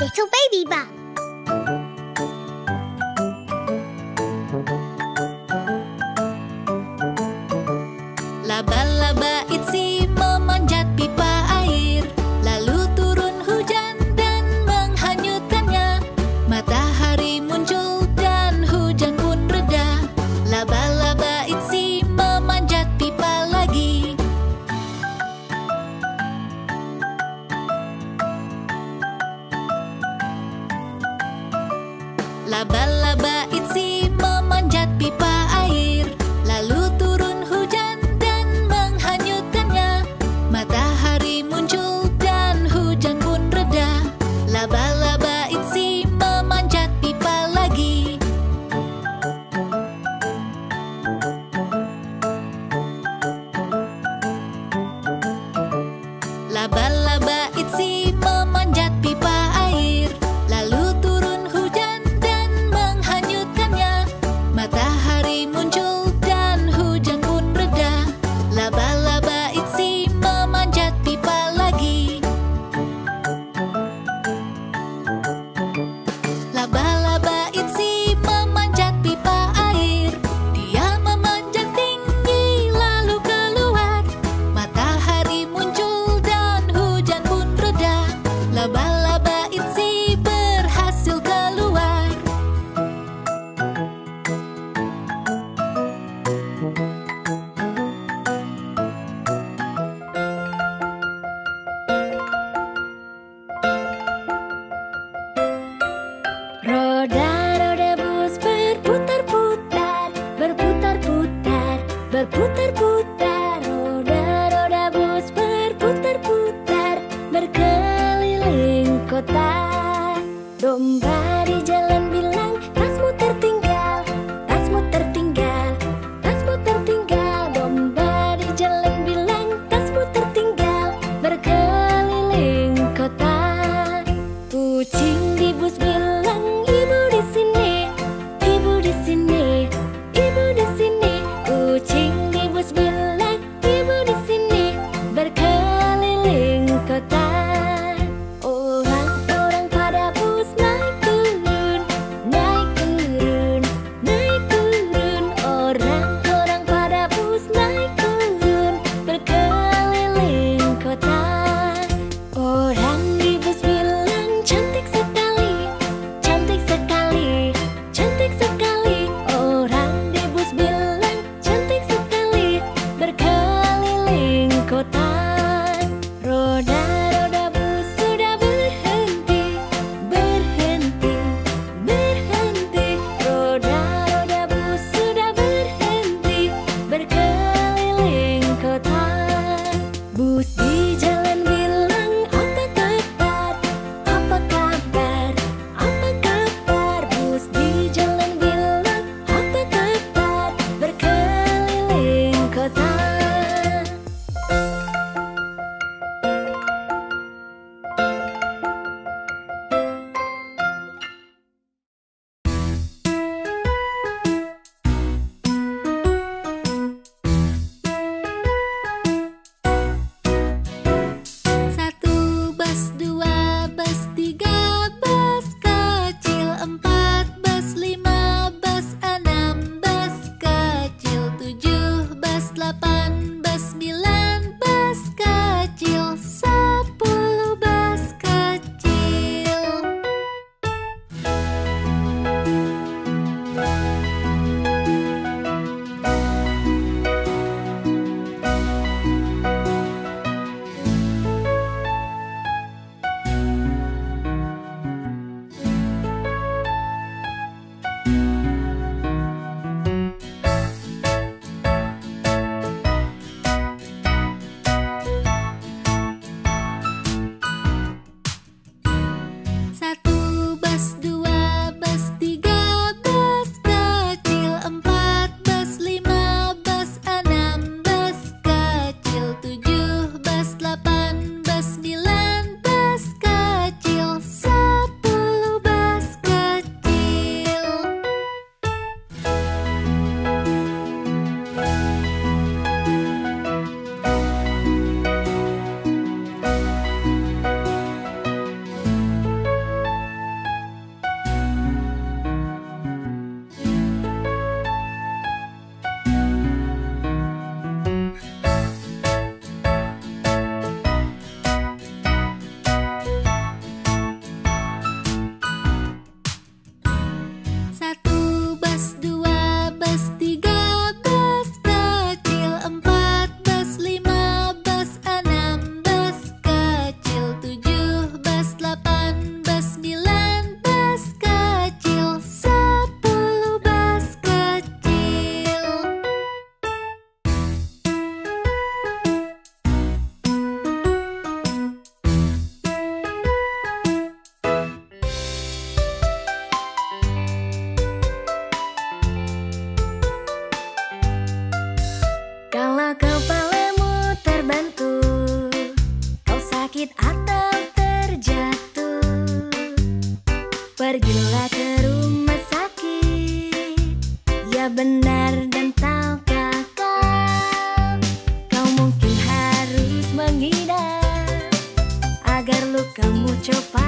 Little Baby bug. Laba-laba it's you. Domba di jalan bilang tasmu tertinggal, tasmu tertinggal, tasmu tertinggal. Domba di jalan bilang tasmu tertinggal. Berkeliling kota, kucing. 18, 19 kamu coba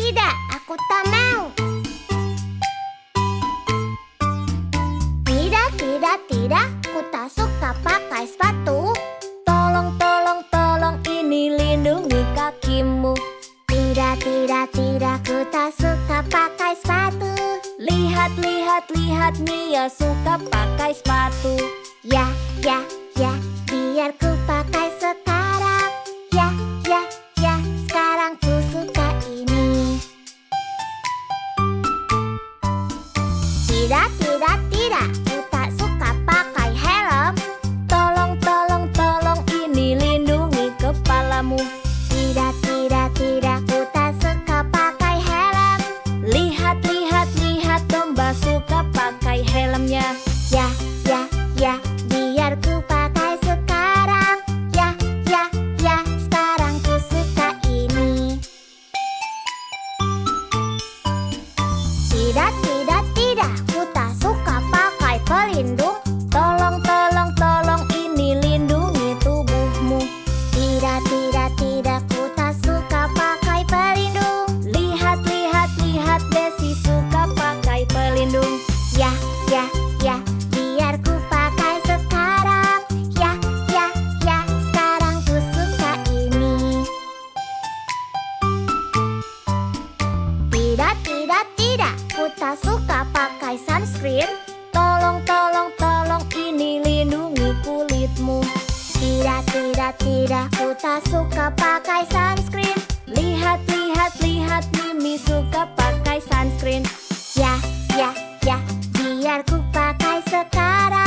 tidak. Aku tak mau. Tidak, tidak, tidak. Aku tak suka pakai sepatu. Tolong, tolong, tolong ini lindungi kakimu Tidak, tidak, tidak. Ku tak suka pakai sepatu. Lihat, lihat, lihat Mia suka pakai sepatu Ya, ya, ya. Biar ku pakai sekarang. Tidak, tidak, tidak. Ku tak suka pakai helm. Tolong, tolong, tolong ini lindungi kepalamu Tidak, tidak, tidak. Ku tak suka pakai helm. Lihat, lihat, lihat domba suka pakai helmnya Ya, ya, ya. Biar ku Tidak, tidak, tidak. Ku tak suka pakai sunscreen. Tolong, tolong, tolong ini lindungi kulitmu Tidak, tidak, tidak. Ku tak suka pakai sunscreen. Lihat, lihat, lihat Mimi suka pakai sunscreen Ya, ya, ya. Biar ku pakai sekarang.